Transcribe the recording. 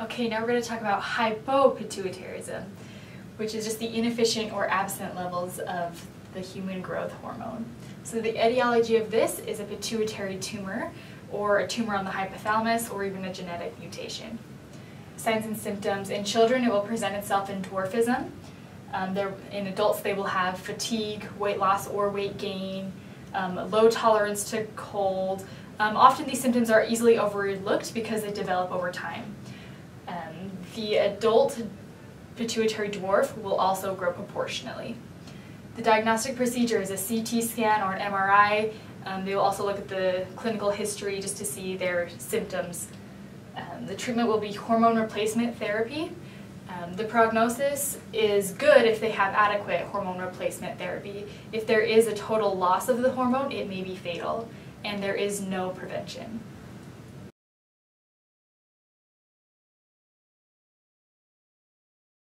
Okay, now we're going to talk about hypopituitarism, which is just the inefficient or absent levels of the human growth hormone. So the etiology of this is a pituitary tumor, or a tumor on the hypothalamus, or even a genetic mutation. Signs and symptoms. In children, it will present itself in dwarfism. Um, in adults, they will have fatigue, weight loss or weight gain, um, low tolerance to cold. Um, often these symptoms are easily overlooked because they develop over time. Um, the adult pituitary dwarf will also grow proportionally. The diagnostic procedure is a CT scan or an MRI. Um, they will also look at the clinical history just to see their symptoms. Um, the treatment will be hormone replacement therapy. Um, the prognosis is good if they have adequate hormone replacement therapy. If there is a total loss of the hormone, it may be fatal, and there is no prevention.